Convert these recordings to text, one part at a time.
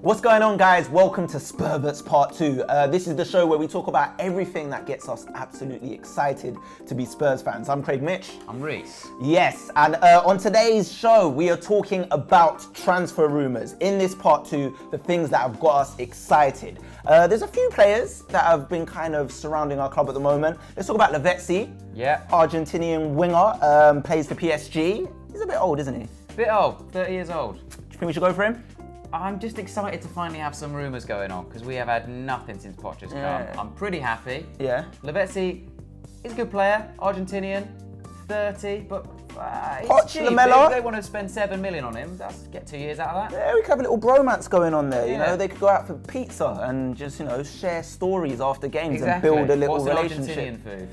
What's going on, guys? Welcome to Spurverts Part 2. Uh, this is the show where we talk about everything that gets us absolutely excited to be Spurs fans. I'm Craig Mitch. I'm Rhys. Yes, and uh, on today's show, we are talking about transfer rumours. In this Part 2, the things that have got us excited. Uh, there's a few players that have been kind of surrounding our club at the moment. Let's talk about Lavezzi. Yeah. Argentinian winger, um, plays for PSG. He's a bit old, isn't he? Bit old, 30 years old. Do you think we should go for him? I'm just excited to finally have some rumours going on because we have had nothing since Poch has Yeah. come. I'm pretty happy. Yeah. Lavezzi is a good player, Argentinian, 30, but uh, Poch, cheap. Lamela. If they want to spend 7 million on him, that's get two years out of that. Yeah, we could have a little bromance going on there. You Yeah. know, they could go out for pizza and just you know share stories after games Exactly. and build a little What's relationship. Argentinian food?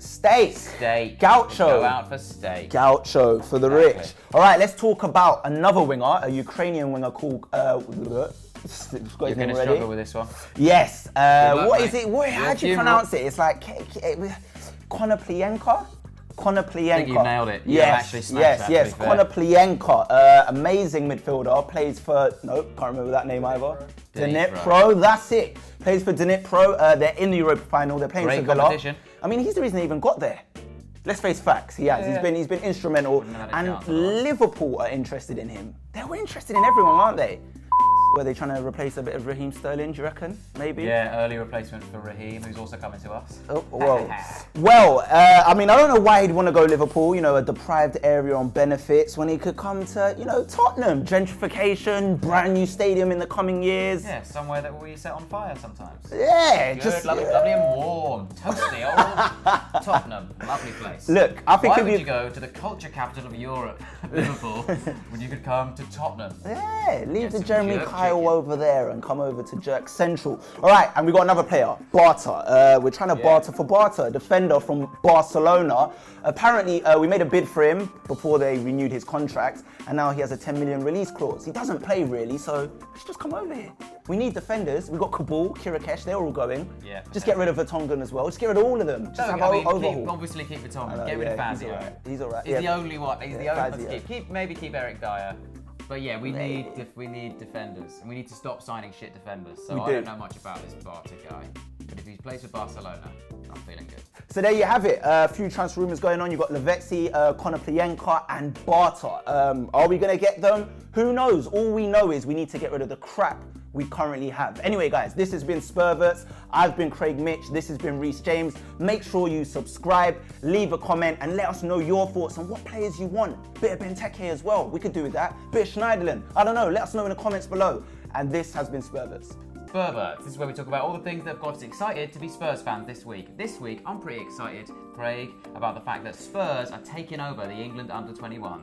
Steak. Steak. Gaucho. Go out for steak. Gaucho for the Exactly. rich. All right, let's talk about another winger, a Ukrainian winger called. Uh, You're going to struggle with this one. Yes. Uh, luck, what mate. is it? What, how do you pronounce it? It's like K- K- Konoplyanka. Konoplyanka. think you've nailed it. You've Yes, yes, that, yes. be uh, amazing midfielder. Plays for no, can't remember that name either. Dnipro. That's it. Plays for Dnipro. Uh, they're in the Europa final. They're playing Great Sevilla. competition. I mean, he's the reason they even got there. Let's face facts. He has. He's been he's been instrumental. Wouldn't have had a And. Liverpool are interested in him. They were interested in everyone, aren't they? Were they trying to replace a bit of Raheem Sterling? Do you reckon? Maybe. Yeah, early replacement for Raheem, who's also coming to us. Oh, well, well uh, I mean, I don't know why he'd want to go Liverpool, you know, a deprived area on benefits, when he could come to, you know, Tottenham. Gentrification, brand new stadium in the coming years. Yeah, somewhere that we set on fire sometimes. Yeah, Good, just lovely, yeah. lovely and warm. Toasty, old Tottenham. Lovely place. Look, I think Why would you- you go to the culture capital of Europe, Liverpool, when you could come to Tottenham? Yeah, leave the Jeremy Chicken. over there and come over to Jerk Central. All right, and we got another player, Bartra. Uh, we're trying to Yeah. barter for Bartra, a defender from Barcelona. Apparently, uh, we made a bid for him before they renewed his contract, and now he has a 10 million release clause. He doesn't play really, so let's just come over here. We need defenders. We've got Kaboul, Chiriches, they're all going. Yeah. Just get rid of Vertonghen as well. Just get rid of all of them. Just No, have I an mean, overhaul. keep, obviously keep it on. I know, Get rid of yeah, he's alright, he's alright, He's yeah. the only one. He's the Yeah, only one to keep. keep. Maybe keep Eric Dier. But yeah, we need def- we need defenders, and we need to stop signing shit defenders. So We I do. don't know much about this Bartra guy, but if he plays for Barcelona, I'm feeling good. So there you have it. A few transfer rumours going on. You've got Lavezzi, uh, Konoplyanka, and Bartra. Um, are we going to get them? Who knows? All we know is we need to get rid of the crap we currently have. Anyway, guys, this has been Spurverts. I've been Craig Mitch. This has been Rhys James. Make sure you subscribe, leave a comment, and let us know your thoughts on what players you want. Bit of Benteke as well. We could do with that. Bit of Schneiderlin. I don't know. Let us know in the comments below. And this has been Spurverts. Spurverts. This is where we talk about all the things that have got us excited to be Spurs fans this week. This week, I'm pretty excited, Craig, about the fact that Spurs are taking over the England under 21.